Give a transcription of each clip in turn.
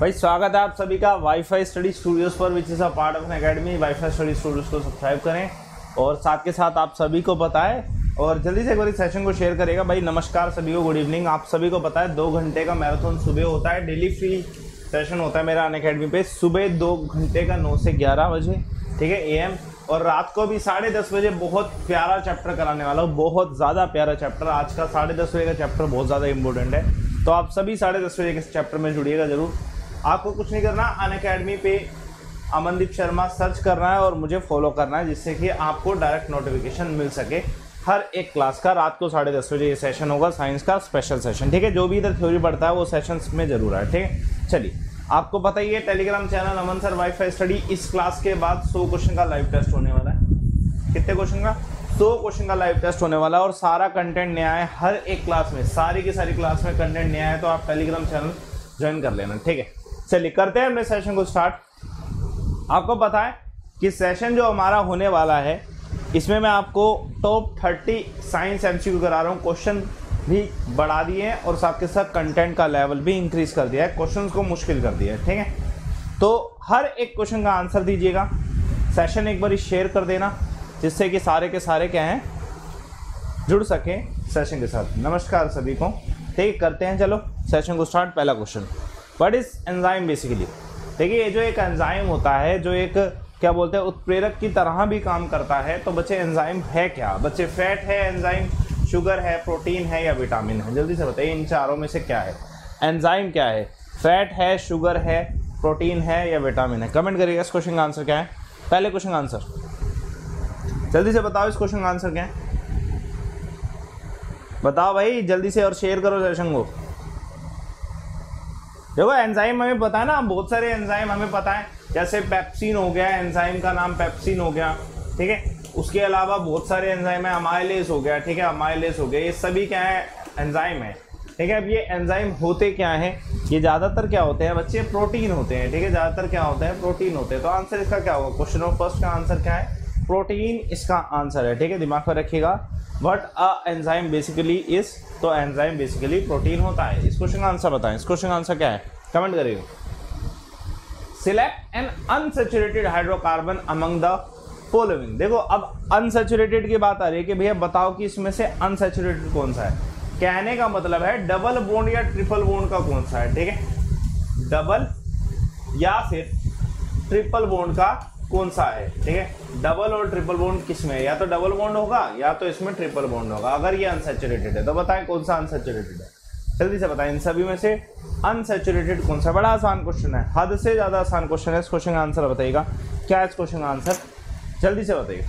भाई, स्वागत है आप सभी का वाईफाई स्टडी स्टूडियोज पर which is a part of academy WiFi study studios को सब्सक्राइब करें और साथ के साथ आप सभी को है और जल्दी से एक बार सेशन को शेयर करेगा भाई, नमस्कार सभी को गुड इवनिंग आप सभी को पता है दो घंटे का मैराथन सुबह होता है डेली फ्री सेशन होता है मेरा अन अकेडमी पे, सुबह दो घंटे का नौ से ग्यारह बजे, ठीक है एएम और रात को भी साढ़े दस बजे बहुत प्यारा चैप्टर कराने वाला हूँ, बहुत ज़्यादा प्यारा चैप्टर आज का साढ़े दस बजे का चैप्टर बहुत ज़्यादा इंपॉर्टेंट है। तो आप सभी साढ़े दस बजे के चैप्टर में जुड़िएगा ज़रूर। आपको कुछ नहीं करना, अन अकेडमी पे अमनदीप शर्मा सर्च करना है और मुझे फॉलो करना है जिससे कि आपको डायरेक्ट नोटिफिकेशन मिल सके हर एक क्लास का। रात को साढ़े दस बजे ये सेशन होगा साइंस का स्पेशल सेशन ठीक है? जो भी इधर थ्योरी पढ़ता है वो सेशन में ज़रूर है ठीक है? चलिए, आपको पता ही है Telegram channel Aman sir WiFi study इस क्लास के बाद सौ क्वेश्चन का लाइव टेस्ट होने वाला है। कितने क्वेश्चन का? सौ क्वेश्चन का लाइव टेस्ट होने वाला है और सारा कंटेंट नया है, हर एक क्लास में, सारी की सारी क्लास में कंटेंट नया है तो आप टेलीग्राम चैनल ज्वाइन कर लेना, ठीक है? चलिए, करते हैं अपने सेशन को स्टार्ट आपको पता है कि सेशन जो हमारा होने वाला है, इसमें मैं आपको टॉप थर्टी साइंस एमसीक्यू करा रहा हूँ. क्वेश्चन भी बढ़ा दिए हैं और साथ के साथ कंटेंट का लेवल भी इंक्रीज कर दिया है. क्वेश्चन को मुश्किल कर दिया है, ठीक है? तो हर एक क्वेश्चन का आंसर दीजिएगा. सेशन एक बार शेयर कर देना, जिससे कि सारे के सारे क्या हैं, जुड़ सकें सेशन के साथ. नमस्कार सभी को. ठीक करते हैं, चलो. सेशन को स्टार्ट पहला question what is enzyme basically देखिए, ये जो एक एंजाइम होता है, जो एक, क्या बोलते हैं, उत्प्रेरक की तरह भी काम करता है तो बच्चे एंजाइम है क्या? बच्चे फैट है एंजाइम शुगर है प्रोटीन है या विटामिन है? जल्दी से बताइए, इन चारों में से क्या है? एंजाइम क्या है? फैट है शुगर है प्रोटीन है या विटामिन है? कमेंट करिएगा, इस क्वेश्चन का आंसर क्या है? पहले क्वेश्चन का आंसर जल्दी से बताओ, इस क्वेश्चन का आंसर क्या है? बताओ भाई, जल्दी से और शेयर करो सेशन को। देखो एंजाइम हमें पता है ना, बहुत सारे एंजाइम हमें पता है। जैसे पेप्सिन हो गया एंजाइम का नाम पेप्सिन हो गया, ठीक है? उसके अलावा बहुत सारे एंजाइम है अमाइलेस हो गया, ठीक है? अमाइलेस हो गया, ये सभी क्या है? एंजाइम है, ठीक है? अब ये एंजाइम होते क्या हैं? ये ज़्यादातर क्या होते हैं बच्चे? प्रोटीन होते हैं, ठीक है? ज़्यादातर क्या होते हैं? प्रोटीन होते हैं। तो आंसर इसका क्या होगा? क्वेश्चन ऑफ़ फ़र्स्ट का आंसर क्या है? प्रोटीन इसका आंसर है, ठीक है? दिमाग पर रखिएगा। What a enzyme basically is तो एंजाइम बेसिकली प्रोटीन होता है। इस क्वेश्चन का आंसर बताएँ। इस क्वेश्चन का आंसर क्या है? कमेंट करिएगा select an unsaturated hydrocarbon among the following देखो, अब अनसेचुरेटेड की बात आ रही है कि भैया बताओ कि इसमें से अनसेचुरेटेड कौन सा है? कहने का मतलब है डबल बोन्ड या ट्रिपल बोन्ड का कौन सा है? ठीक है? डबल या फिर ट्रिपल बोन्ड का कौन सा है? ठीक है? डबल और ट्रिपल बॉन्ड किसमें या तो डबल बॉन्ड होगा, या तो इसमें ट्रिपल बॉन्ड होगा। अगर ये अनसेचुरेटेड है तो बताएँ कौन सा अनसेचुरेटेड है। जल्दी से बताएँ, इन सभी में से अनसेचुरेटेड कौन सा? बड़ा आसान क्वेश्चन है। हद से ज़्यादा आसान क्वेश्चन है। इस क्वेश्चन का आंसर बताइएगा। क्या इस क्वेश्चन का आंसर जल्दी से बताइए।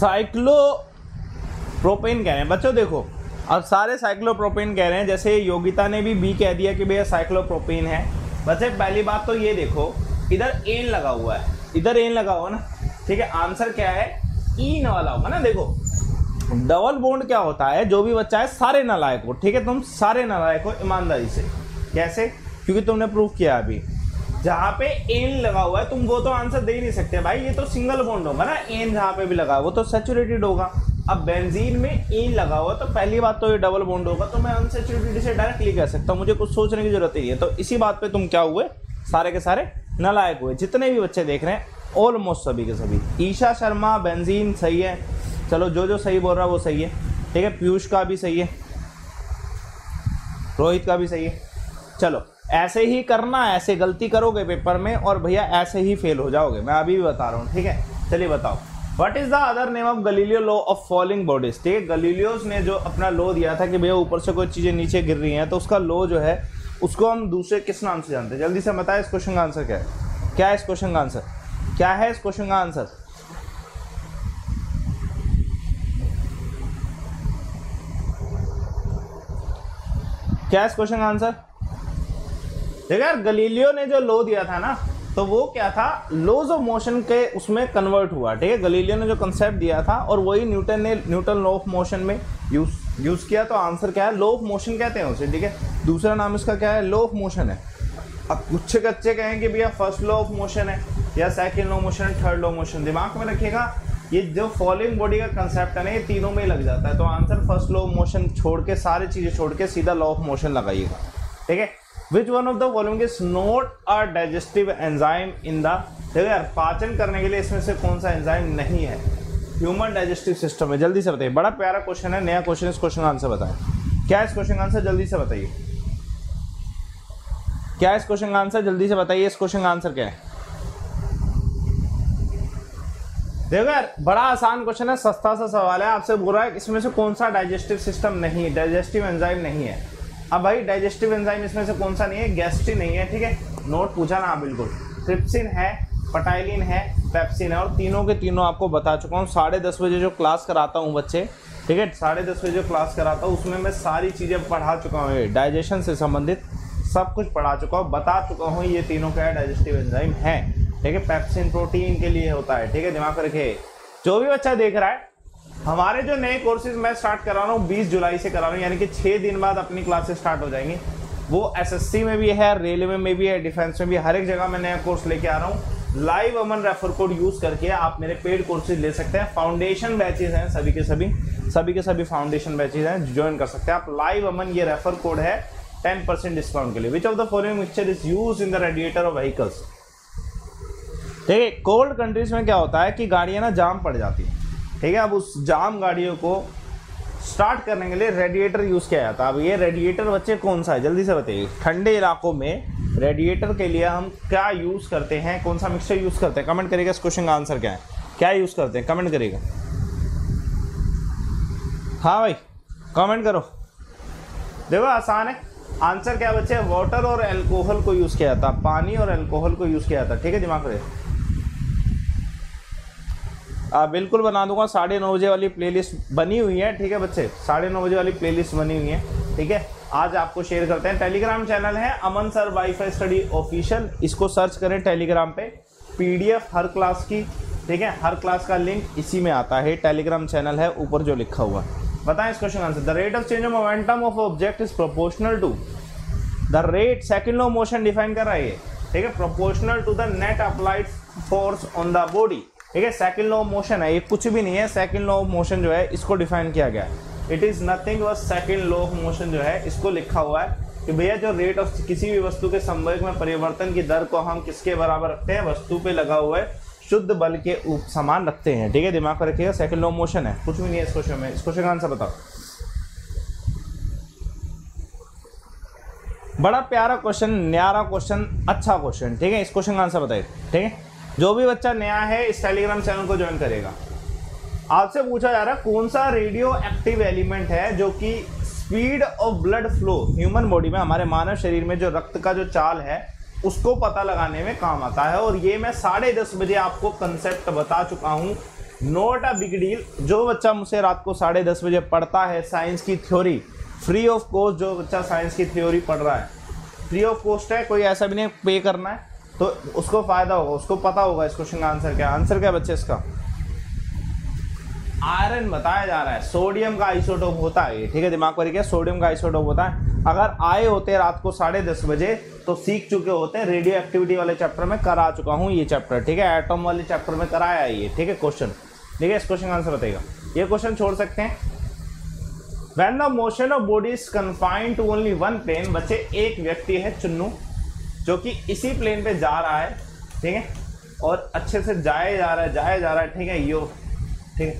साइक्लो प्रोपेन कह रहे हैं। बच्चों देखो, अब सारे साइक्लोप्रोपेन कह रहे हैं, जैसे योगिता ने भी बी कह दिया कि भैया साइक्लोप्रोपेन है। बच्चे पहली बात तो ये देखो, इधर एन लगा हुआ है। इधर एन लगा हुआ ना? ठीक है, आंसर क्या है? ईन वाला होगा ना, देखो। डबल बॉन्ड क्या होता है? जो भी बच्चा है, सारे नालायक हो। ठीक है, तुम सारे नालायक हो ईमानदारी से। कैसे? क्योंकि तुमने प्रूफ किया अभी। जहाँ पे एन लगा हुआ है, तुम वो तो आंसर दे ही नहीं सकते भाई, ये तो सिंगल बॉन्ड होगा ना, एन जहाँ पे भी लगा वो तो सेचुरेटेड होगा। अब बेंजीन में एन लगा हुआ तो पहली बात तो ये डबल बॉन्ड होगा तो मैं अनसेचुरेटेड से डायरेक्टली कह सकता हूँ, मुझे कुछ सोचने की ज़रूरत नहीं है। तो इसी बात पे तुम क्या हुए, सारे के सारे नलायक हुए, जितने भी बच्चे देख रहे हैं ऑलमोस्ट सभी के सभी। ईशा शर्मा बेंजीन सही है। चलो, जो जो सही बोल रहा है, वो सही है। ठीक है, पीयूष का भी सही है। रोहित का भी सही है। चलो ऐसे ही करना, ऐसे गलती करोगे पेपर में और भैया ऐसे ही फेल हो जाओगे। मैं अभी भी बता रहा हूँ, ठीक है? चलिए बताओ। What is the other name of Galileo law of falling bodies ठीक है गलीलियोज ने जो अपना लॉ दिया था कि भैया ऊपर से कोई चीज़ें नीचे गिर रही हैं तो उसका लॉ जो है, उसको हम दूसरे किस नाम से जानते हैं? जल्दी से बताएँ इस क्वेश्चन का आंसर क्या है। क्या है इस क्वेश्चन का आंसर क्या है इस क्वेश्चन का आंसर क्या है इस क्वेश्चन का आंसर देखो यार, गलीलियो ने जो लो दिया था ना तो वो क्या था? लोज ऑफ़ मोशन के उसमें कन्वर्ट हुआ, ठीक है? गलीलियो ने जो कंसेप्ट दिया था और वही न्यूटन ने न्यूटन लॉ ऑफ़ मोशन में यूज़ यूज़ किया तो आंसर क्या है? लॉ ऑफ़ मोशन कहते हैं उसे, ठीक है? दूसरा नाम इसका क्या है? लो ऑफ़ मोशन है। अब कुछ कच्चे कहें कि भैया फ़र्स्ट लॉ ऑफ़ मोशन है, या second law motion third law motion दिमाग में रखिएगा, ये जो फॉलोइंग बॉडी का कंसेप्ट है ना, ये तीनों में ही लग जाता है। तो answer first law of motion छोड़ के, सारी चीज़ें छोड़ के, सीधा लॉ ऑफ़ मोशन लगाइएगा, ठीक है? Which one of the following is not a digestive enzyme in the देखो यार, पाचन करने के लिए इसमें से कौन सा एंजाइम नहीं है? ह्यूमन डाइजेस्टिव सिस्टम है। जल्दी से बताइए। बड़ा प्यारा क्वेश्चन है, नया क्वेश्चन इस क्वेश्चन का आंसर बताएँ। क्या इस क्वेश्चन का आंसर जल्दी से बताइए। क्या इस क्वेश्चन का आंसर जल्दी से बताइए, इस क्वेश्चन का आंसर क्या है? देखो यार, बड़ा आसान क्वेश्चन है, सस्ता सा सवाल है। आपसे बोल रहा है इसमें से कौन सा डाइजेस्टिव सिस्टम नहीं डाइजेस्टिव एंजाइम नहीं है। अब भाई डाइजेस्टिव एंजाइम इसमें से कौन सा नहीं है? गैस्ट्री नहीं है, ठीक है? नोट पूछा ना, बिल्कुल। ट्रिप्सिन है पटाइलिन है पेप्सिन है, और तीनों के तीनों आपको बता चुका हूँ। साढ़े दस बजे जो क्लास कराता हूँ बच्चे, ठीक है? साढ़े दस बजे जो क्लास कराता हूँ, उसमें मैं सारी चीज़ें पढ़ा चुका हूँ। डाइजेशन से संबंधित सब कुछ पढ़ा चुका हूँ, बता चुका हूँ, ये तीनों क्या डाइजेस्टिव एंजाइम है, ठीक है? पेप्सिन प्रोटीन के लिए होता है, ठीक है? दिमाग रखे जो भी बच्चा देख रहा है हमारे जो नए कोर्सेज मैं स्टार्ट करा रहा हूँ, बीस जुलाई से करा रहा हूँ, यानी कि छः दिन बाद अपनी क्लासेस स्टार्ट हो जाएँगी। वो एसएससी में भी है, रेलवे में भी है डिफेंस में भी हर एक जगह मैं नया कोर्स लेके आ रहा हूँ। Live Aman refer code use करके आप मेरे पेड कोर्सेज ले सकते हैं। फाउंडेशन बैचेज हैं, सभी के सभी सभी के सभी फाउंडेशन बैचेज हैं ज्वाइन कर सकते हैं आप। लाइव अमन ये रेफर कोड है टेन परसेंट डिस्काउंट के लिए। Which of the following mixture is use in the radiator of vehicles देखिए कोल्ड कंट्रीज़ में क्या होता है कि गाड़ियाँ ना जाम पड़ जाती है। ठीक है, अब उस जाम गाड़ियों को स्टार्ट करने के लिए रेडिएटर यूज़ किया जाता है। अब ये रेडिएटर बच्चे कौन सा है? जल्दी से बताइए। ठंडे इलाकों में रेडिएटर के लिए हम क्या यूज़ करते हैं? कौन सा मिक्सचर यूज़ करते हैं? कमेंट करिएगा, इस क्वेश्चन का आंसर क्या है? क्या यूज़ करते हैं? कमेंट करिएगा। हाँ भाई कमेंट करो। देखो, आसान है। आंसर क्या बच्चे? वाटर और अल्कोहल को यूज़ किया जाता पानी और अल्कोहल को यूज़ किया जाता ठीक है, दिमाग में आ, बिल्कुल बना दूँगा। साढ़े नौ बजे वाली प्लेलिस्ट बनी हुई है ठीक है बच्चे? साढ़े नौ बजे वाली प्लेलिस्ट बनी हुई है ठीक है? आज आपको शेयर करते हैं। टेलीग्राम चैनल है Aman sir WiFi study official इसको सर्च करें टेलीग्राम पे। पीडीएफ हर क्लास की ठीक है? हर क्लास का लिंक इसी में आता है। टेलीग्राम चैनल है ऊपर जो लिखा हुआ। बताएँ इस question answer the rate of change of momentum of object is proportional to the rate second of motion define कर रहा है ठीक है? Proportional to the net applied force on the body ठीक है सेकंड लॉ ऑफ़ मोशन है, ये कुछ भी नहीं है सेकंड लॉ ऑफ़ मोशन जो है, इसको डिफाइन किया गया है। इट इज़ नथिंग बस सेकंड लॉ ऑफ़ मोशन जो है, इसको लिखा हुआ है कि भैया जो रेट ऑफ़ किसी भी वस्तु के संवेग में परिवर्तन की दर को हम किसके बराबर रखते हैं, वस्तु पे लगा हुआ है, शुद्ध बल के उप, समान रखते हैं। ठीक है, दिमाग में रखिएगा सेकंड लॉ मोशन है। कुछ भी नहीं है इस क्वेश्चन में। इस क्वेश्चन का आंसर बताओ। बड़ा प्यारा क्वेश्चन न्यारा क्वेश्चन अच्छा क्वेश्चन ठीक है, इस क्वेश्चन का आंसर बताइए। ठीक है? जो भी बच्चा नया है, इस टेलीग्राम चैनल को ज्वाइन करेगा। आपसे पूछा जा रहा है, कौन सा रेडियो एक्टिव एलिमेंट है जो कि speed of blood flow human body में, हमारे मानव शरीर में जो रक्त का जो चाल है, उसको पता लगाने में काम आता है। और ये मैं साढ़े दस बजे आपको कंसेप्ट बता चुका हूँ। नोट अ बिग डील जो बच्चा मुझसे रात को साढ़े दस बजे पढ़ता है साइंस की थ्योरी फ्री ऑफ़ कॉस्ट जो बच्चा साइंस की थ्योरी पढ़ रहा है फ्री ऑफ़ कॉस्ट है, कोई ऐसा भी नहीं पे करना है। तो उसको फ़ायदा होगा, उसको पता होगा इस क्वेश्चन का आंसर क्या आंसर क्या बच्चे इसका? आयरन बताया जा रहा है, सोडियम का आइसोटोप होता है ठीक है, दिमाग पर सोडियम का आइसोटोप होता है। अगर आए होते रात को साढ़े दस बजे तो सीख चुके होते रेडियो एक्टिविटी वाले चैप्टर में करा चुका हूँ ये चैप्टर ठीक है एटम वाले चैप्टर में कराया ये, ठीक है क्वेश्चन ठीक है इस क्वेश्चन का आंसर बताएगा ये क्वेश्चन छोड़ सकते हैं। When the motion of body is confined to only one plane बच्चे, एक व्यक्ति है, चुन्नू। जो कि इसी प्लेन पे जा रहा है, ठीक है? और अच्छे से जाए जा रहा है जाए जा रहा है, ठीक है? यो, ठीक है?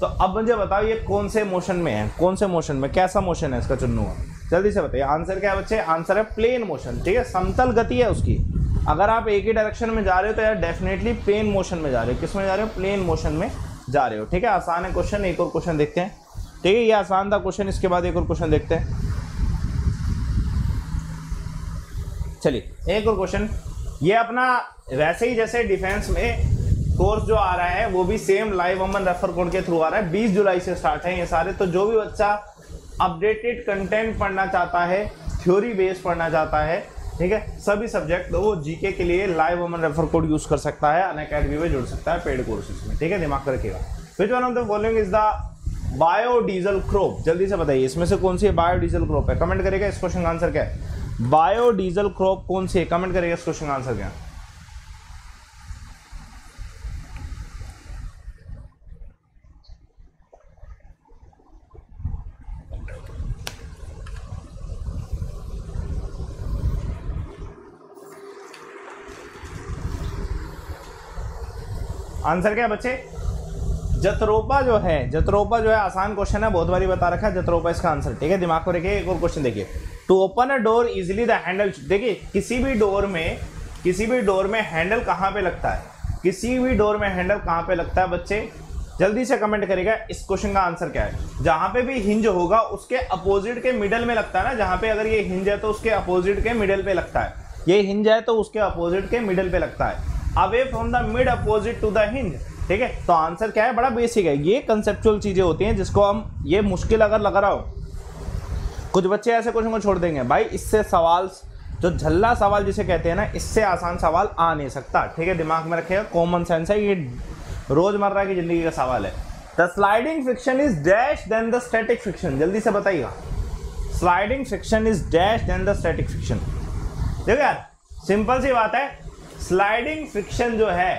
तो अब मुझे बताओ ये कौन से मोशन में है? कौन से मोशन में? कैसा मोशन है इसका चुन्नू? जल्दी से बताइए। आंसर क्या है बच्चे? आंसर है प्लेन मोशन ठीक है? समतल गति है उसकी। अगर आप एक ही डायरेक्शन में जा रहे हो तो यार डेफिनेटली प्लेन मोशन में जा रहे हो। किसमें जा रहे हो? प्लेन मोशन में जा रहे हो, ठीक है? आसान है क्वेश्चन एक और क्वेश्चन देखते हैं। ठीक है, ये आसान था क्वेश्चन इसके बाद एक और क्वेश्चन देखते हैं। चलिए, एक और क्वेश्चन ये अपना वैसे ही जैसे डिफेंस में कोर्स जो आ रहा है, वो भी same live Aman refer code के थ्रू आ रहा है. 20 जुलाई से स्टार्ट है ये सारे. तो जो भी बच्चा अपडेटेड कंटेंट पढ़ना चाहता है थ्योरी बेस्ड पढ़ना चाहता है, ठीक है, सभी सब्जेक्ट तो वो जीके के लिए live Aman refer code use कर सकता है अन अकेडमी में जुड़ सकता है पेड कोर्सेज में, ठीक है, दिमाग रखिएगा. Which one of the following is the biodiesel crop जल्दी से बताइए, इसमें से कौन सी बायोडीजल क्रॉप है? कमेंट करेगा इस क्वेश्चन का आंसर क्या है? बायोडीजल क्रॉप कौन सी? है कमेंट करेगा इस क्वेश्चन का आंसर क्या? आंसर क्या बच्चे? जतरोपा जो है, जतरोपा जो है आसान क्वेश्चन है, बहुत बारी बता रखा है, जतरोपा इसका आंसर ठीक है, दिमाग को रखिए, एक और क्वेश्चन देखिए। To open a door easily the handle देखिए, किसी भी डोर में, किसी भी डोर में हैंडल कहाँ पे लगता है? किसी भी डोर में हैंडल कहाँ पे लगता है बच्चे? जल्दी से कमेंट करेगा इस क्वेश्चन का आंसर क्या है? जहाँ पे भी हिंज होगा, उसके अपोजिट के मिडल में लगता है ना, जहाँ पे अगर ये हिंज है तो उसके अपोजिट के मिडल पे लगता है। ये हिंज है तो उसके अपोजिट के मिडल पे लगता है। Away from the mid opposite to the hinge ठीक है? तो आंसर क्या है? बड़ा बेसिक है। ये कंसेप्चुअल चीज़ें होती हैं जिसको हम, ये मुश्किल अगर लग रहा हो कुछ बच्चे ऐसे क्वेश्चन को छोड़ देंगे। भाई, इससे सवाल, जो झल्ला सवाल जिसे कहते हैं ना, इससे आसान सवाल आ नहीं सकता। ठीक है, दिमाग में रखेगा कॉमन सेंस है, ये रोज़मर्रा की ज़िंदगी का सवाल है। The sliding friction is dash than the static friction जल्दी से बताइएगा। Sliding friction is dash than the static friction देखो यार सिंपल सी बात है। स्लाइडिंग फ्रिक्शन जो है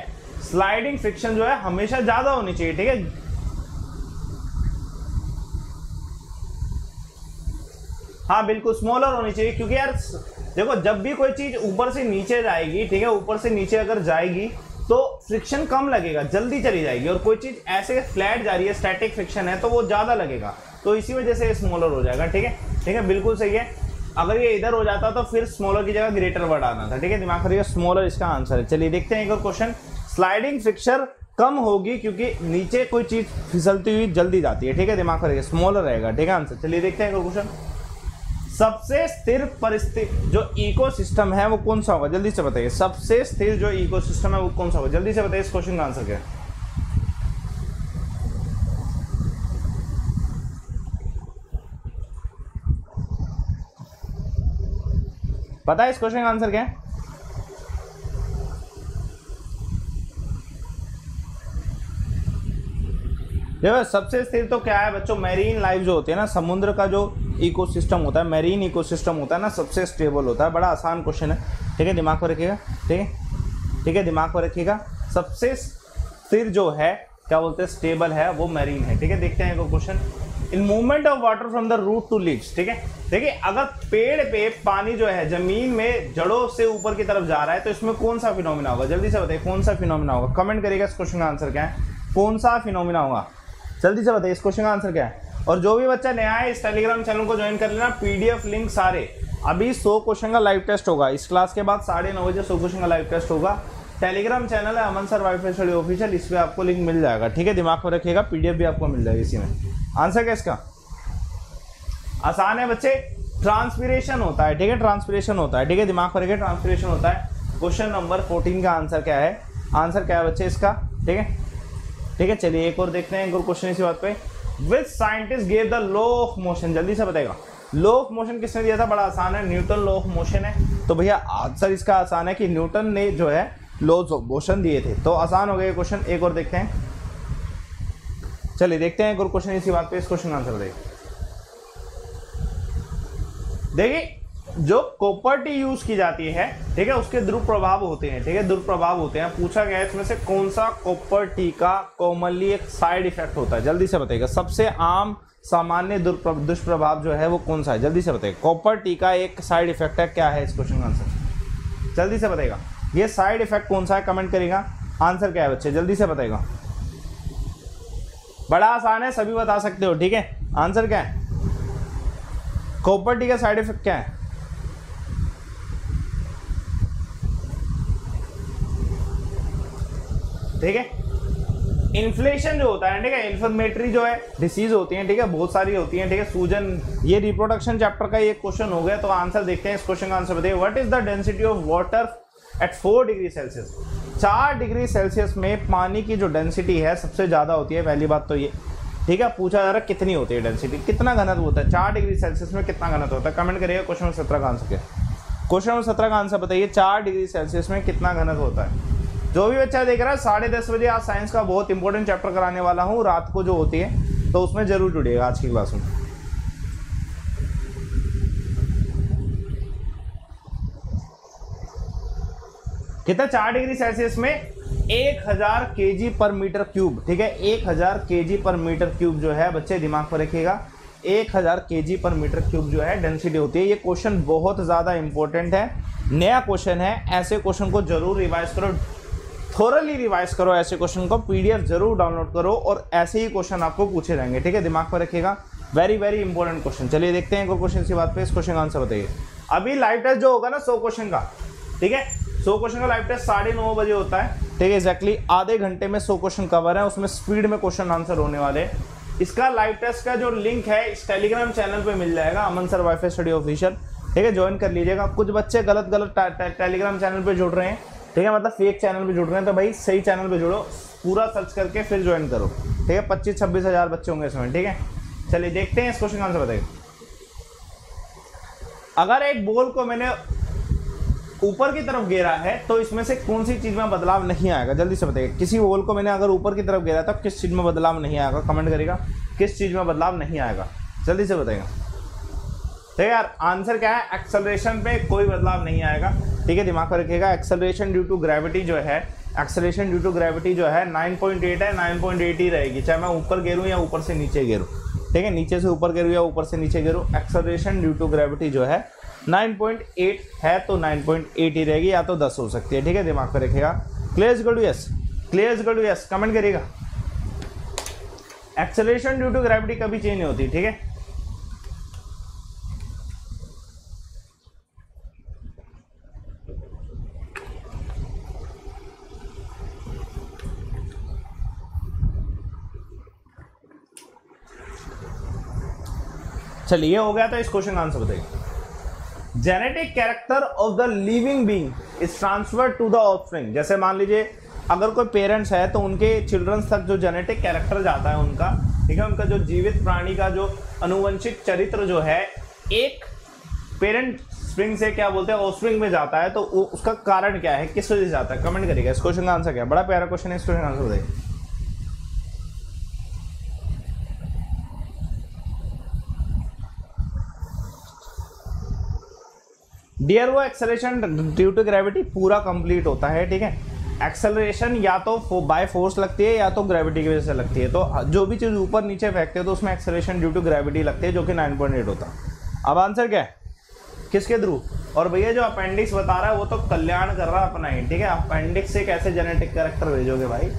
स्लाइडिंग फ्रिक्शन जो है, हमेशा ज़्यादा होनी चाहिए, ठीक है? हाँ बिल्कुल स्मॉलर होनी चाहिए, क्योंकि यार, देखो, जब भी कोई चीज़ ऊपर से नीचे जाएगी, ठीक है, ऊपर से नीचे अगर जाएगी तो फ्रिक्शन कम लगेगा, जल्दी चली जाएगी, और कोई चीज़ ऐसे फ्लैट जा रही है स्टैटिक फ्रिक्शन है तो वो ज़्यादा लगेगा तो इसी वजह से स्मॉलर हो जाएगा, ठीक है? ठीक है, बिल्कुल सही है। अगर ये इधर हो जाता तो फिर स्मॉलर की जगह ग्रेटर वर्ड आना था, ठीक है? दिमाग खरीदा स्मॉलर इसका आंसर है। चलिए, देखते हैं एक और क्वेश्चन स्लाइडिंग फ्रिक्चर कम होगी क्योंकि नीचे कोई चीज़ फिसलती हुई जल्दी जाती है, ठीक है? दिमाग खरीदा स्मॉलर रहेगा, ठीक है आंसर चलिए, देखते हैं एक और क्वेश्चन सबसे स्थिर परिस्थिति जो इकोसिस्टम है वो कौन सा होगा? जल्दी से बताइए। सबसे स्थिर जो इकोसिस्टम है वो कौन सा होगा? जल्दी से बताइए इस क्वेश्चन का आंसर क्या है? पता है इस क्वेश्चन का आंसर क्या है? देखो, सबसे स्थिर तो क्या है बच्चों? मैरीन लाइफ जो होती है ना, समुद्र का जो इकोसिस्टम होता है मैरीन इकोसिस्टम होता है ना, सबसे स्टेबल होता है। बड़ा आसान क्वेश्चन है। ठीक है, दिमाग पर रखिएगा। ठीक है? ठीक है, दिमाग पर रखिएगा। सबसे स्थिर जो है, क्या बोलते हैं स्टेबल है, वो मैरीन है। ठीक है, देखते हैं question in movement of water from the root to leaves ठीक है? देखिए, अगर पेड़ पे पानी जो है, ज़मीन में जड़ों से ऊपर की तरफ़ जा रहा है तो इसमें कौन सा फिनोमिना होगा? जल्दी से बताइए, कौन सा फिनोमिना होगा? कमेंट करिएगा इस क्वेश्चन का आंसर क्या है। कौन सा फिनोमिना होगा? जल्दी से बताइए, इस क्वेश्चन का आंसर क्या है? और जो भी बच्चा नया है, इस टेलीग्राम चैनल को ज्वाइन कर लेना पीडीएफ लिंक सारे। अभी सौ क्वेश्चन का लाइव टेस्ट होगा। इस क्लास के बाद साढ़े नौ बजे सौ क्वेश्चन का लाइव टेस्ट होगा। टेलीग्राम चैनल है, Aman sir WiFi study official इस पर आपको लिंक मिल जाएगा। ठीक है, दिमाग में रखिएगा पीडीएफ भी आपको मिल जाएगी इसी में। आंसर क्या इसका? आसान है बच्चे ट्रांसपीरेशन होता है, ठीक है ट्रांसपीरेशन होता है, ठीक है, दिमाग पर रखिए ट्रांसपीरेशन होता है। क्वेश्चन नंबर फोर्टीन का आंसर क्या है? आंसर क्या है बच्चे इसका? ठीक है ठीक है, चलिए एक और देखते हैं एक और क्वेश्चन इसी बात पे। Which scientist gave the law of motion जल्दी से बताएगा लॉ ऑफ़ मोशन किसने दिया था? बड़ा आसान है न्यूटन लॉ ऑफ़ मोशन है। तो भैया आंसर इसका आसान है कि न्यूटन ने जो है लॉज ऑफ़ मोशन दिए थे। तो आसान हो गया क्वेश्चन एक और देखते हैं। चलिए देखते हैं एक और क्वेश्चन इसी बात पे, इस क्वेश्चन का आंसर देखिए देखिए जो कॉपर्टी यूज़ की जाती है, ठीक है, उसके दुष्प्रभाव होते हैं, ठीक है दुष्प्रभाव होते हैं। पूछा गया इसमें से कौन सा कॉपर्टी का कॉमनली एक साइड इफ़ेक्ट होता है? जल्दी से बताइएगा। सबसे आम सामान्य दुष्प्रभाव जो है वो कौन सा है? जल्दी से बताइए। कॉपर टी का एक साइड इफ़ेक्ट है, क्या है इस क्वेश्चन का आंसर जल्दी से बताएगा ये साइड इफ़ेक्ट कौन सा है? कमेंट करेगा आंसर क्या है बच्चे? जल्दी से बताएगा बड़ा आसान है, सभी बता सकते हो, ठीक है? आंसर क्या है? कॉपर टी का साइड इफ़ेक्ट क्या है? ठीक है? इन्फ्लेशन जो होता है, ठीक है? इन्फ्लेमेटरी जो है डिसीज होती है, ठीक है? बहुत सारी होती है, ठीक है? सूजन ये रिप्रोडक्शन चैप्टर का एक क्वेश्चन हो गया तो आंसर देखते हैं इस क्वेश्चन का आंसर बताइए। What is the density of water at four degree Celsius चार डिग्री सेल्सियस में पानी की जो डेंसिटी है, सबसे ज़्यादा होती है, पहली बात तो ये। ठीक है? पूछा जा रहा है कितनी होती है डेंसिटी कितना घनत्व होता है? चार डिग्री सेल्सियस में कितना घनत्व होता है? कमेंट करिएगा क्वेश्चन नंबर सत्रह का आंसर क्या क्वेश्चन नंबर सत्रह का आंसर बताइए, चार डिग्री सेल्सियस में कितना घनत्व होता है? जो भी बच्चा देख रहा है, साढ़े दस बजे आज साइंस का बहुत इंपॉर्टेंट चैप्टर कराने वाला हूँ, रात को जो होती है तो उसमें ज़रूर जुड़िएगा आज की क्लास में। कितना? चार डिग्री सेल्सियस में एक हज़ार के जी पर मीटर क्यूब, ठीक है? एक हज़ार के जी पर मीटर क्यूब जो है, बच्चे दिमाग पर रखिएगा, एक हज़ार के जी पर मीटर क्यूब जो है डेंसिटी होती है। ये क्वेश्चन बहुत ज़्यादा इंपॉर्टेंट है, नया क्वेश्चन है, ऐसे क्वेश्चन को ज़रूर रिवाइज करो। थोरली रिवाइज करो ऐसे क्वेश्चन को पीडीएफ ज़रूर डाउनलोड करो और ऐसे ही क्वेश्चन आपको पूछे जाएँगे, ठीक है? दिमाग पर रखिएगा। वेरी वेरी इंपॉर्टेंट क्वेश्चन चलिए देखते हैं क्वेश्चन की बात पे। इस क्वेश्चन का आंसर बताइए। अभी लाइव टेस्ट जो होगा ना, सौ क्वेश्चन का, ठीक है? सौ क्वेश्चन का लाइव टेस्ट साढ़े नौ बजे होता है, ठीक है? एक्जैक्टली आधे घंटे में सौ क्वेश्चन कवर है, उसमें स्पीड में क्वेश्चन आंसर होने वाले इसका लाइव टेस्ट का जो लिंक है, इस टेलीग्राम चैनल पे मिल जाएगा, Aman sir WiFi study official ठीक है? ज्वाइन कर लीजिएगा। कुछ बच्चे गलत गलत टेलीग्राम चैनल पे जुड़ रहे हैं। ठीक है मतलब फेक चैनल पे जुड़ रहे हैं तो भाई सही चैनल पे जुड़ो, पूरा सर्च करके फिर ज्वाइन करो। ठीक है, पच्चीस छब्बीस हज़ार बच्चे होंगे इसमें ठीक है? चलिए देखते हैं इस क्वेश्चन का आंसर बताइए। अगर एक बॉल को मैंने ऊपर की तरफ़ घेरा है तो इसमें से कौन सी चीज़ में बदलाव नहीं आएगा? जल्दी से बताइए, किसी बॉल को मैंने अगर ऊपर की तरफ़ घेरा तो किस चीज़ में बदलाव नहीं आएगा? कमेंट करेगा किस चीज़ में बदलाव नहीं आएगा? जल्दी से बताइएगा। है यार आंसर क्या है? एक्सेलरेशन पे कोई बदलाव नहीं आएगा। ठीक है, दिमाग पर रखिएगा। एक्सेलरेशन ड्यू टू ग्रेविटी जो है एक्सेलरेशन ड्यू टू ग्रेविटी जो है 9.8 है 9.8 ही रहेगी। चाहे मैं ऊपर गिरूँ या ऊपर से नीचे गिरूँ। ठीक है, नीचे से ऊपर गिरूँ या ऊपर से नीचे गिरूँ एक्सेलरेशन ड्यू टू ग्रेविटी जो है 9.8 है तो 9.8 ही रहेगी, या तो 10 हो सकती है। ठीक है, दिमाग पर रखिएगा। क्लियर गडू यस क्लियर गडू यस कमेंट करिएगा। एक्सेलरेशन ड्यू टू ग्रेविटी कभी चेंज नहीं होती, ठीक है? चलिए हो गया तो इस क्वेश्चन का आंसर बताइए। Genetic character of the living being is transfer to the offspring जैसे मान लीजिए, अगर कोई पेरेंट्स है तो उनके चिल्ड्रंस तक जो जेनेटिक कैरेक्टर जाता है उनका, ठीक है, उनका जो जीवित प्राणी का जो अनुवंशिक चरित्र जो है, एक पेरेंट स्प्रिंग से क्या बोलते हैं ऑफस्प्रिंग में जाता है तो उसका कारण क्या है, किस वजह से जाता है? कमेंट करिएगा, इस क्वेश्चन का आंसर क्या है? बड़ा प्यारा क्वेश्चन है, इस क्वेश्चन का आंसर बताइए। डियर वो एक्सेलरेशन ड्यू टू ग्रेविटी पूरा कंप्लीट होता है, ठीक है? एक्सेलरेशन या तो बाय फोर्स लगती है या तो ग्रेविटी की वजह से लगती है। तो जो भी चीज़ ऊपर नीचे फेंकते हैं तो उसमें एक्सेलरेशन ड्यू टू ग्रेविटी लगती है, जो कि 9.8 होता है। अब आंसर क्या है? किसके थ्रू और भैया जो अपेंडिक्स बता रहा है, वो तो कल्याण कर रहा है अपना ही, ठीक है? अपेंडिक्स से कैसे जेनेटिक करेक्टर भेजोगे भाई?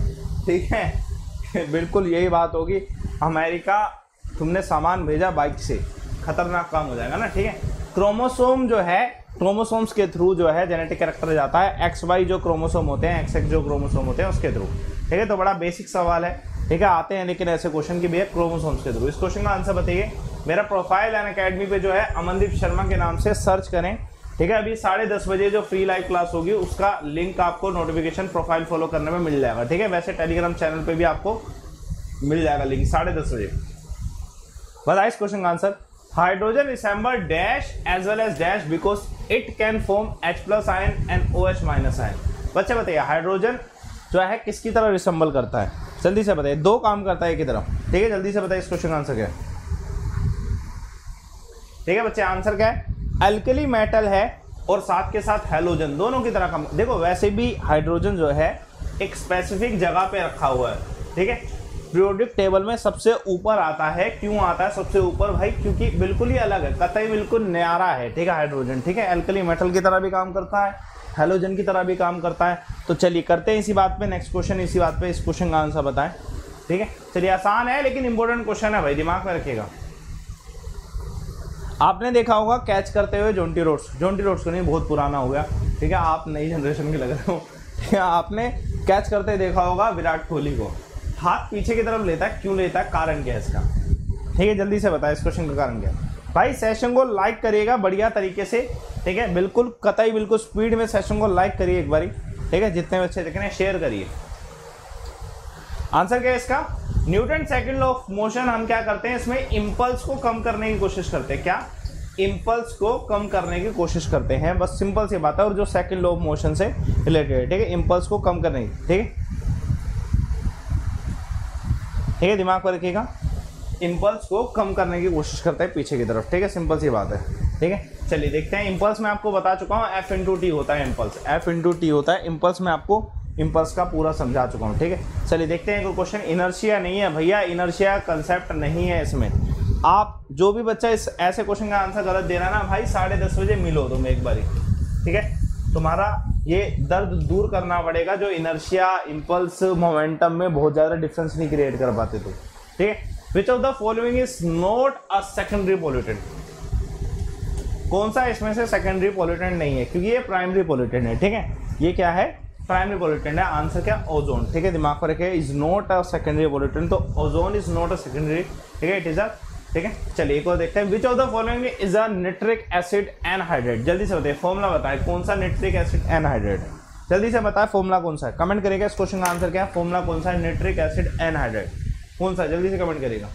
ठीक है? बिल्कुल यही बात होगी। अमेरिका, तुमने सामान भेजा बाइक से। खतरनाक काम हो जाएगा ना, ठीक है? क्रोमोसोम जो है क्रोमोसोम्स के थ्रू जो है जेनेटिक करेक्टर जाता है। एक्स वाई जो क्रोमोसोम होते हैं एक्स एक्स जो क्रोमोसोम होते हैं, उसके थ्रू। ठीक है? तो बड़ा बेसिक सवाल है। ठीक है? आते हैं, लेकिन ऐसे क्वेश्चन की भी है क्रोमोसोम्स के थ्रू। इस क्वेश्चन का आंसर बताइए। मेरा प्रोफ़ाइल एंड अकेडमी पे जो है अमनदीप शर्मा के नाम से सर्च करें। ठीक है? अभी साढ़े दस बजे जो फ्री लाइव क्लास होगी, उसका लिंक आपको नोटिफिकेशन प्रोफ़ाइल फॉलो करने में मिल जाएगा। ठीक है? वैसे टेलीग्राम चैनल पर भी आपको मिल जाएगा लिंक साढ़े दस बजे। बताए इस क्वेश्चन का answer resemble dash as well as dash because it can form H plus ion and O H minus ion बच्चे बताइए हाइड्रोजन जो है, किसकी तरह रिसम्बल करता है? जल्दी से बताइए, दो काम करता है एक ही तरफ़। ठीक है, जल्दी से बताइए इस क्वेश्चन का आंसर क्या है? ठीक है बच्चे आंसर क्या है? अल्कली मेटल है और साथ के साथ हेलोजन दोनों की तरह काम देखो, वैसे भी हाइड्रोजन जो है, एक स्पेसिफिक जगह पे रखा हुआ है। ठीक है? पीरियोडिक टेबल में सबसे ऊपर आता है, क्यों आता है सबसे ऊपर? भाई, क्योंकि बिल्कुल ही अलग है, कतई बिल्कुल न्यारा है, ठीक है हाइड्रोजन ठीक है? एल्कली मेटल की तरह भी काम करता है हेलोजन की तरह भी काम करता है। तो चलिए, करते हैं इसी बात पे नेक्स्ट क्वेश्चन इसी बात पे, इस क्वेश्चन का आंसर बताएँ, ठीक है? चलिए, आसान है, लेकिन इंपॉर्टेंट क्वेश्चन है भाई, दिमाग में रखिएगा। आपने देखा होगा कैच करते हुए जोंटी रोड्स जोंटी रोड्स को नहीं, बहुत पुराना हो गया, ठीक है? आप नई जनरेशन के लग रहे हो आपने कैच करते देखा होगा, विराट कोहली को। हाथ पीछे की तरफ़ लेता है, क्यों लेता है? कारण क्या इसका? ठीक है, जल्दी से बताए इस क्वेश्चन का कारण क्या भाई सेशन को लाइक करिएगा, बढ़िया तरीके से, ठीक है? बिल्कुल, कतई बिल्कुल स्पीड में सेशन को लाइक करिए एक बारी, ठीक है? जितने बच्चे देख रहे हैं शेयर करिए। आंसर क्या है इसका? न्यूटन साइकिल ऑफ़ मोशन हम क्या करते हैं? इसमें इम्पल्स को कम करने की कोशिश करते हैं। क्या? इम्पल्स को कम करने की कोशिश करते हैं। बस सिंपल सी बात है, और जो सेकंड लॉ ऑफ़ मोशन से रिलेटेड है, ठीक है? इम्पल्स को कम करने की, ठीक है? ठीक है, दिमाग पर रखिएगा। इम्पल्स को कम करने की कोशिश करता है पीछे की तरफ़। ठीक है? सिंपल सी बात है। ठीक है? चलिए देखते हैं। इम्पल्स मैं आपको बता चुका हूँ। एफ़ इंटू टी होता है इम्पल्स एफ़ इंटू टी होता है इम्पल्स में आपको इम्पल्स का पूरा समझा चुका हूँ। ठीक है? चलिए देखते हैं क्वेश्चन इनर्शिया नहीं है भैया। इनर्शिया कंसेप्ट नहीं है इसमें। आप जो भी बच्चा इस ऐसे क्वेश्चन का आंसर गलत दे रहा है ना, भाई, साढ़े दस बजे मिलो तुम एक बारी। ठीक है? तुम्हारा ये दर्द दूर करना पड़ेगा जो इनर्शिया इम्पल्स मोमेंटम में बहुत ज़्यादा डिफरेंस नहीं क्रिएट कर पाते तो ठीक है? Which of the following is not a secondary pollutant कौन सा इसमें से सेकेंडरी पोल्यूटेंट नहीं है? क्योंकि ये प्राइमरी पोल्यूटेंट है, ठीक है? ये क्या है? प्राइमरी पोल्यूटेंट है। आंसर क्या? ओजोन ठीक है? दिमाग पर रखे is not a secondary pollutant तो ozone is not a secondary ठीक है? इट इज़ अ ठीक है? चलिए, एक और देखते हैं। Which of the following is a nitric acid anhydrate जल्दी से बताइए फॉर्मुला बताए, कौन सा निट्रिक एसिड एनहाइड्रेट है? जल्दी से बताए फॉर्मुला कौन सा है? कमेंट करेगा इस क्वेश्चन का आंसर क्या है? फॉर्मुला कौन सा है? निट्रिक एसिड एनहाइड्रेट कौन सा? जल्दी से कमेंट करेगा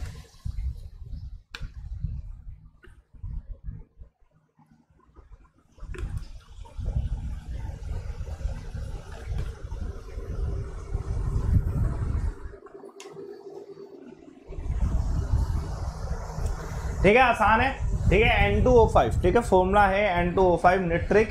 ठीक है, आसान है। ठीक है N2O5 ठीक है फॉर्मूला है N2O5 निट्रिक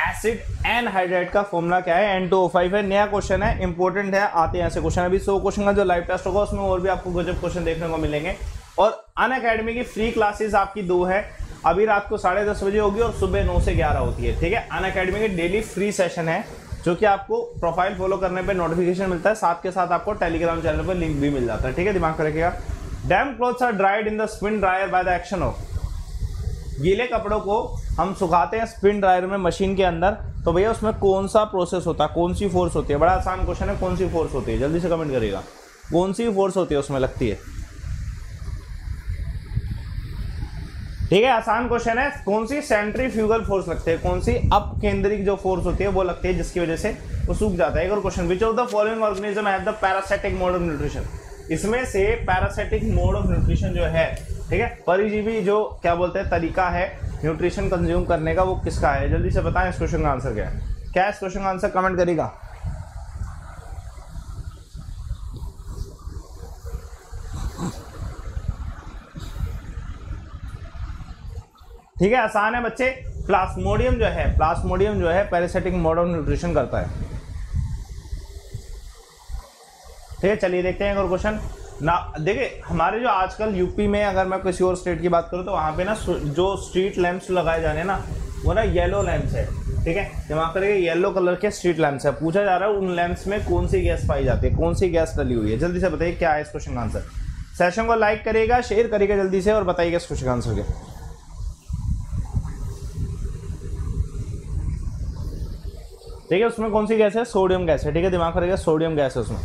एसिड एनहाइड्रेट का फॉर्मूला क्या है? N2O5 है, नया क्वेश्चन है इंपॉर्टेंट है, आते हैं ऐसे क्वेश्चन अभी सौ क्वेश्चन का जो लाइव टेस्ट होगा, उसमें और भी आपको गजब क्वेश्चन देखने को मिलेंगे। और अन अकेडमी की फ्री क्लासेस आपकी दो है। अभी रात को साढ़े दस बजे होगी और सुबह नौ से ग्यारह होती है, ठीक है? अन अकेडमी की डेली फ्री सेशन है, जो कि आपको प्रोफ़ाइल फॉलो करने पे नोटिफिकेशन मिलता है। साथ के साथ आपको टेलीग्राम चैनल पर लिंक भी मिल जाता है, ठीक है? दिमाग रखिएगा। Damp clothes are dried in the spin dryer by the action of गीले कपड़ों को हम सुखाते हैं स्पिन ड्रायर में मशीन के अंदर। तो भैया, उसमें कौन सा प्रोसेस होता है? कौन सी फोर्स होती है? बड़ा आसान क्वेश्चन है, कौन सी फोर्स होती है? जल्दी से कमेंट करिएगा। कौन सी फोर्स होती है उसमें लगती है? ठीक है, आसान क्वेश्चन है। कौन सी सेंट्रीफ्यूगल फोर्स लगती है? कौन सी अप केंद्रिक जो फोर्स होती है, वो लगती है, जिसकी वजह से वो सूख जाता है? एक और question which of the following organism have the parasitic mode of nutrition इसमें से पैरासिटिक मोड ऑफ़ न्यूट्रिशन जो है, ठीक है? परिजीवी जो, क्या बोलते हैं, तरीका है न्यूट्रिशन कंज्यूम करने का, वो किसका है? जल्दी से बताएँ इस क्वेश्चन का आंसर क्या है। क्या इस क्वेश्चन का आंसर कमेंट करेगा? ठीक है, आसान है बच्चे? प्लास्मोडियम जो है प्लास्मोडियम जो है पैरासिटिक मोड ऑफ़ न्यूट्रिशन करता है। ठीक है, चलिए देखते हैं और क्वेश्चन ना, देखिए, हमारे जो आजकल यूपी में अगर मैं किसी और स्टेट की बात करूँ तो वहाँ पे ना जो स्ट्रीट लैंप्स लगाए जाने ना, वो ना येलो लैंप्स है. ठीक है? दिमाग करेंगे येलो कलर के स्ट्रीट लैंप्स है. पूछा जा रहा है उन लैंप्स में कौन सी गैस पाई जाती है कौन सी गैस डली हुई है? जल्दी से बताइए, क्या है इस क्वेश्चन का आंसर सेशन को लाइक करिएगा शेयर करिएगा जल्दी से और बताइएगा इस क्वेश्चन का आंसर क्या ठीक है उसमें कौन सी गैस है? सोडियम गैस है. ठीक है, दिमाग करेगा सोडियम गैस है उसमें.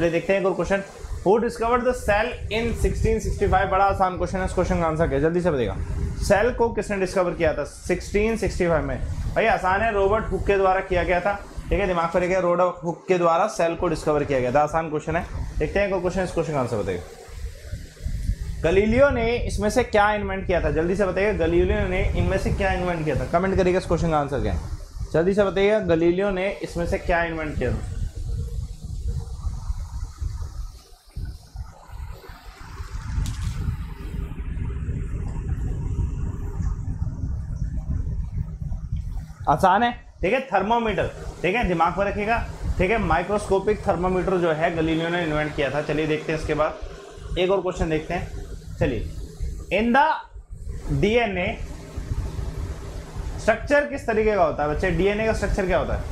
चलिए देखते हैं एक और question who discovered the cell in 1665 बड़ा आसान क्वेश्चन है, इस क्वेश्चन का आंसर क्या जल्दी से बताएगा सेल को किसने डिस्कवर किया था? 1665 में. भाई आसान है रॉबर्ट हुक के द्वारा किया गया था. ठीक है, दिमाग पर गया रॉबर्ट हुक के द्वारा सेल को डिस्कवर किया गया था. आसान क्वेश्चन है. देखते हैं एक और क्वेश्चन इस क्वेश्चन का आंसर बताइए. गलीलियो ने इसमें से क्या इन्वेंट किया था? जल्दी से बताइए गलीलियो ने इनमें से क्या इन्वेंट किया था? कमेंट करिएगा, इस क्वेश्चन का आंसर क्या जल्दी से बताइएगा गलीलियो ने इसमें से क्या इन्वेंट किया था? आसान है, ठीक है? थर्मोमीटर ठीक है? दिमाग में रखिएगा, ठीक है? माइक्रोस्कोपिक थर्मोमीटर जो है गलीलियो ने इन्वेंट किया था। चलिए देखते हैं इसके बाद। एक और क्वेश्चन देखते हैं। चलिए। इन द डीएनए स्ट्रक्चर किस तरीके का होता है? बच्चे डीएनए का स्ट्रक्चर क्या होता है?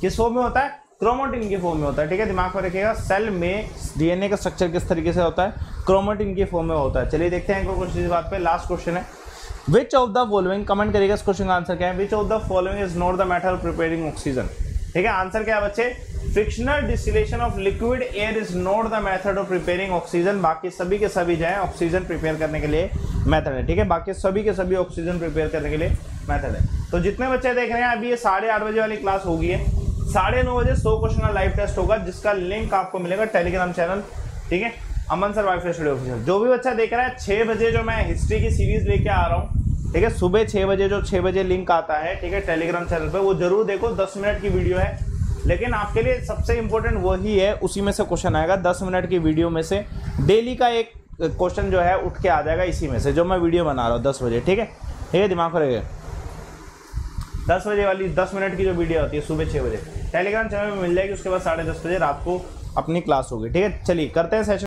किस फॉर्म में होता है? क्रोमोटिन की फॉर्म में होता है, ठीक है? दिमाग में रखिएगा। सेल में डीएनए का स्ट्रक्चर किस तरीके से होता है? क्रोमोटिन की फॉर्म में होता है। चलिए देखते हैं क्वेश्चन इस बात पे। लास्ट क्वेश्चन है। Which of the following comment करिएगा इस क्वेश्चन का आंसर क्या है? Which of the following is not the matter preparing oxygen ठीक है आंसर क्या है बच्चे? Frictional distillation of liquid air is not the method of preparing oxygen बाकी सभी के सभी जो है ऑक्सीजन प्रिपेयर करने के लिए मेथड है। ठीक है, बाकी सभी के सभी ऑक्सीजन प्रिपेयर करने के लिए मेथड है। तो जितने बच्चे देख रहे हैं, अभी ये साढ़े आठ बजे वाली क्लास होगी है साढ़े नौ बजे सौ क्वेश्चन का लाइव टेस्ट होगा, जिसका लिंक आपको मिलेगा टेलीग्राम चैनल ठीक है Aman sir WiFi studio official जो भी बच्चा देख रहा है छः बजे जो मैं हिस्ट्री की सीरीज़ लेके आ रहा हूँ, ठीक है? सुबह छः बजे जो छः बजे लिंक आता है, ठीक है? टेलीग्राम चैनल पर वो ज़रूर देखो, दस मिनट की वीडियो है। लेकिन आपके लिए सबसे इंपॉर्टेंट वही है, उसी में से क्वेश्चन आएगा। दस मिनट की वीडियो में से डेली का एक क्वेश्चन जो है, उठ के आ जाएगा इसी में से, जो मैं वीडियो बना रहा हूँ दस बजे, ठीक है? ठीक है, दिमाग को रहेगा दस बजे वाली, दस मिनट की जो वीडियो होती है, सुबह छः बजे। टेलीग्राम चैनल में मिल जाएगी, उसके बाद साढ़े दस बजे रात को अपनी क्लास होगी, ठीक है? चलिए, करते हैं सेशन